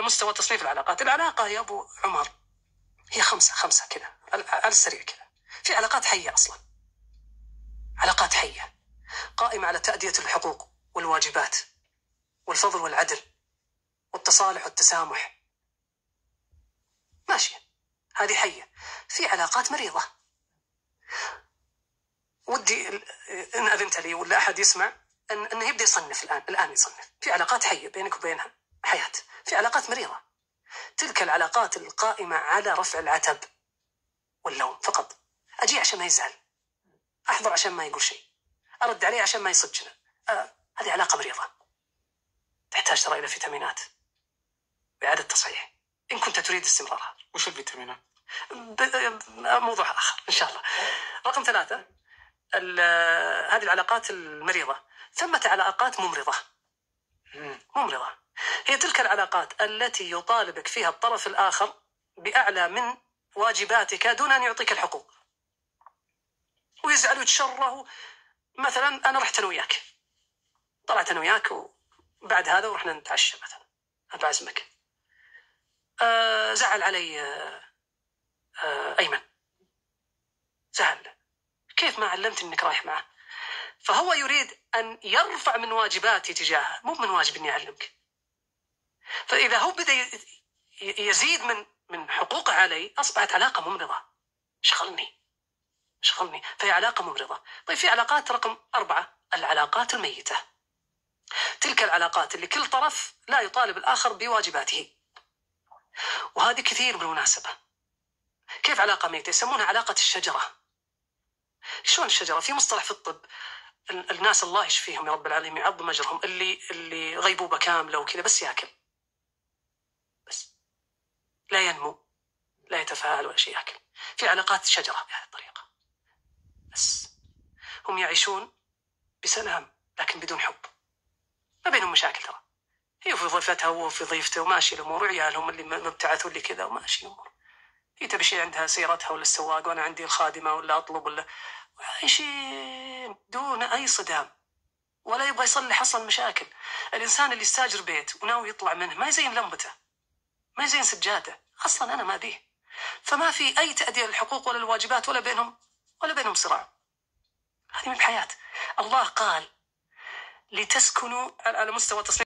مستوى تصنيف العلاقات. العلاقة يا أبو عمر هي خمسة خمسة كذا على السريع كذا في علاقات حية أصلا. علاقات حية. قائمة على تأدية الحقوق والواجبات والفضل والعدل والتصالح والتسامح. ماشية. هذه حية. في علاقات مريضة. ودي إن أذنت لي ولا أحد يسمع أن أنه يبدأ يصنف الآن الآن يصنف. في علاقات حية بينك وبينها. حياة في علاقات مريضة تلك العلاقات القائمة على رفع العتب واللوم فقط. أجي عشان ما يزعل. أحضر عشان ما يقول شيء. أرد عليه عشان ما يصجنا آه هذه علاقة مريضة تحتاج ترى إلى فيتامينات. بإعادة تصحيح. إن كنت تريد استمرارها. وش الفيتامينات؟ موضوع آخر إن شاء الله. رقم ثلاثة. هذه العلاقات المريضة ثمة علاقات ممرضة. ممرضة. هي تلك العلاقات التي يطالبك فيها الطرف الآخر بأعلى من واجباتك دون أن يعطيك الحقوق. ويزعل ويتشره مثلا أنا رحت أنا وياك. طلعت أنا وياك وبعد هذا ورحنا نتعشى مثلا بعزمك آه زعل علي آه آه أيمن. زعل. كيف ما علمت إنك رايح معه؟ فهو يريد أن يرفع من واجباتي تجاهه مو من واجب إني أعلمك. فإذا هو بدأ يزيد من من حقوقه علي أصبحت علاقة ممرضة. شغلني. شغلني. فهي علاقة ممرضة. طيب في علاقات رقم أربعة العلاقات الميتة. تلك العلاقات اللي كل طرف لا يطالب الآخر بواجباته. وهذه كثير بالمناسبة. كيف علاقة ميتة؟ يسمونها علاقة الشجرة. شلون الشجرة؟ في مصطلح في الطب الناس الله يشفيهم يا رب العالمين يعظم أجرهم اللي اللي غيبوبة كاملة وكذا بس ياكل. لا ينمو لا يتفاعل ولا شيء ياكل في علاقات شجرة بهذه الطريقة. بس هم يعيشون بسلام لكن بدون حب. ما بينهم مشاكل ترى. هي في ضيفتها وهو في ضيفته وماشي الأمور وعيالهم اللي مبتعثوا اللي كذا وماشي الأمور. هي تبي شيء عندها سيارتها ولا السواق وأنا عندي الخادمة ولا أطلب ولا عايشين دون أي صدام. ولا يبغى يصلح أصلا مشاكل. الإنسان اللي يستاجر بيت وناوي يطلع منه ما يزين لمبته ما يزين سجادة أصلا أنا ما بيه فما في أي تأدية للحقوق ولا الواجبات ولا بينهم ولا بينهم صراع. هذه من الحياة. الله قال لتسكنوا على مستوى تصميم